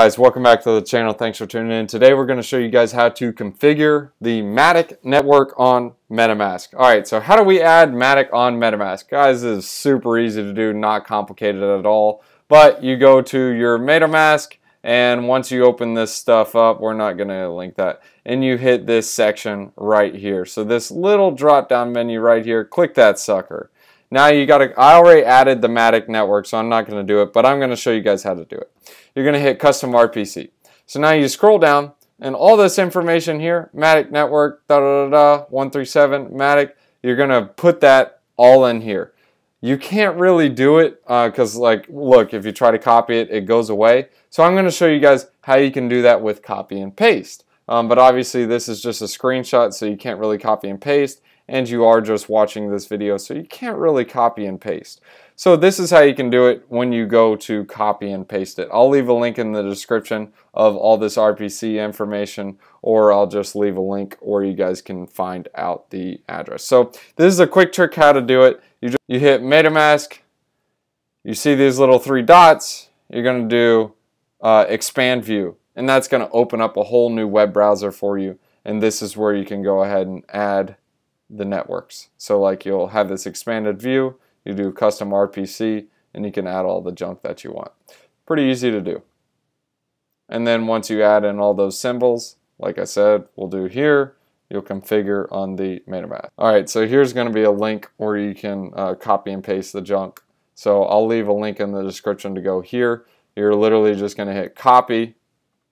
Guys, welcome back to the channel. Thanks for tuning in. Today we're going to show you guys how to configure the Matic network on MetaMask. All right, so how do we add Matic on MetaMask? Guys, this is super easy to do, not complicated at all. But you go to your MetaMask, and once you open this stuff up, we're not going to link that, and you hit this section right here. So this little drop-down menu right here, click that sucker. Now you got to, I already added the Matic network, so I'm not going to do it, but I'm going to show you guys how to do it. You're going to hit custom RPC. So now you scroll down, and all this information here, Matic network, da da da da, 137, Matic, you're going to put that all in here. You can't really do it because, uh, like, look, if you try to copy it, it goes away. So I'm going to show you guys how you can do that with copy and paste. Um, but obviously, this is just a screenshot, so you can't really copy and paste and you are just watching this video so you can't really copy and paste. So this is how you can do it when you go to copy and paste it. I'll leave a link in the description of all this RPC information or I'll just leave a link where you guys can find out the address. So this is a quick trick how to do it. You, just, you hit MetaMask, you see these little three dots, you're to do uh, expand view and that's to open up a whole new web browser for you and this is where you can go ahead and add the networks. So like you'll have this expanded view, you do custom RPC, and you can add all the junk that you want. Pretty easy to do. And then once you add in all those symbols, like I said, we'll do here, you'll configure on the MetaMask. All right, so here's gonna be a link where you can uh, copy and paste the junk. So I'll leave a link in the description to go here. You're literally just gonna hit copy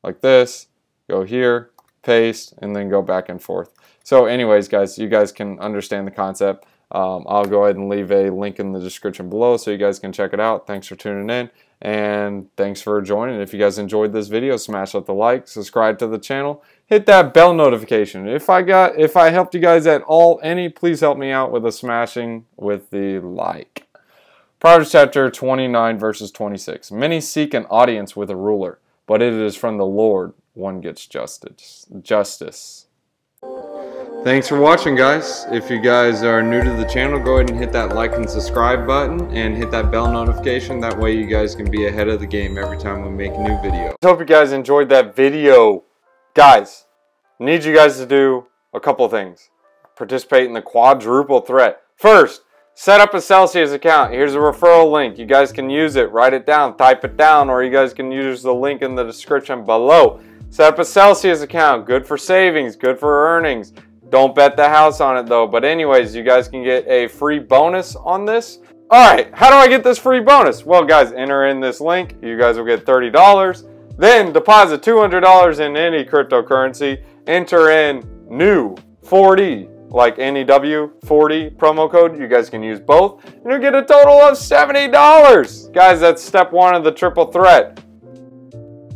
like this, go here, paste, and then go back and forth. So anyways, guys, you guys can understand the concept. Um, I'll go ahead and leave a link in the description below so you guys can check it out. Thanks for tuning in and thanks for joining. If you guys enjoyed this video, smash up the like, subscribe to the channel, hit that bell notification. If I got if I helped you guys at all any, please help me out with a smashing with the like. Proverbs chapter 29 verses 26. Many seek an audience with a ruler, but it is from the Lord one gets justice. Justice. Thanks for watching guys. If you guys are new to the channel, go ahead and hit that like and subscribe button and hit that bell notification. That way you guys can be ahead of the game every time we make a new video. Hope you guys enjoyed that video. Guys, need you guys to do a couple things. Participate in the quadruple threat. First, set up a Celsius account. Here's a referral link. You guys can use it. Write it down. Type it down. Or you guys can use the link in the description below. Set up a Celsius account. Good for savings. Good for earnings. Don't bet the house on it though. But anyways, you guys can get a free bonus on this. All right, how do I get this free bonus? Well, guys, enter in this link. You guys will get $30. Then deposit $200 in any cryptocurrency. Enter in new 40 like NEW 40 promo code. You guys can use both. And you get a total of $70. Guys, that's step one of the triple threat.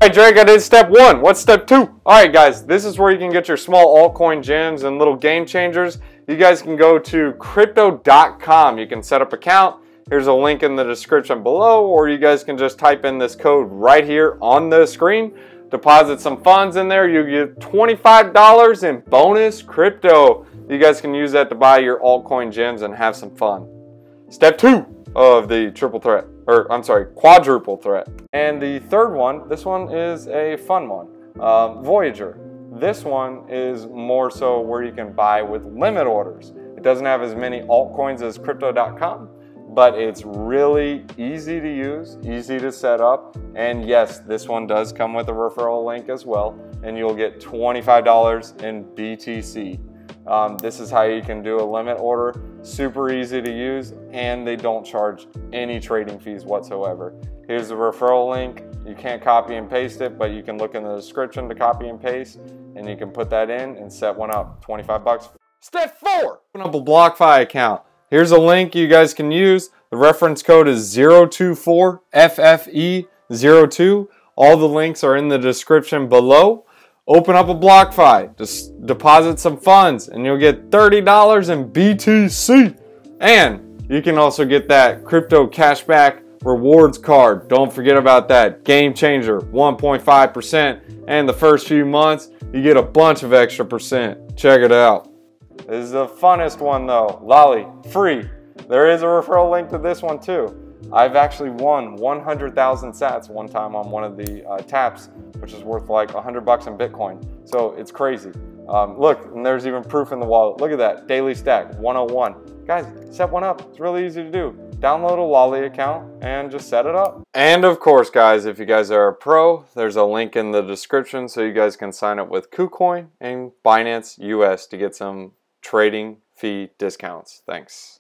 Hey Drake, I did step one. What's step two? Alright guys, this is where you can get your small altcoin gems and little game changers. You guys can go to crypto.com. You can set up account. Here's a link in the description below, or you guys can just type in this code right here on the screen. Deposit some funds in there. You get $25 in bonus crypto. You guys can use that to buy your altcoin gems and have some fun. Step two of the triple threat or I'm sorry, quadruple threat. And the third one, this one is a fun one, uh, Voyager. This one is more so where you can buy with limit orders. It doesn't have as many altcoins as crypto.com, but it's really easy to use, easy to set up. And yes, this one does come with a referral link as well, and you'll get $25 in BTC. Um, this is how you can do a limit order. Super easy to use and they don't charge any trading fees whatsoever. Here's the referral link. You can't copy and paste it, but you can look in the description to copy and paste and you can put that in and set one up. 25 bucks. Step four, open up a BlockFi account. Here's a link you guys can use. The reference code is 024FFE02. All the links are in the description below. Open up a BlockFi, just deposit some funds, and you'll get $30 in BTC. And you can also get that crypto cashback rewards card. Don't forget about that. Game changer, 1.5%. And the first few months, you get a bunch of extra percent. Check it out. This is the funnest one though. Lolli, free. There is a referral link to this one too. I've actually won 100,000 sats one time on one of the uh, taps, which is worth like 100 bucks in Bitcoin. So it's crazy. Um, look, and there's even proof in the wallet. Look at that, daily stack, 101. Guys, set one up. It's really easy to do. Download a Lolli account and just set it up. And of course, guys, if you guys are a pro, there's a link in the description so you guys can sign up with KuCoin and Binance US to get some trading fee discounts. Thanks.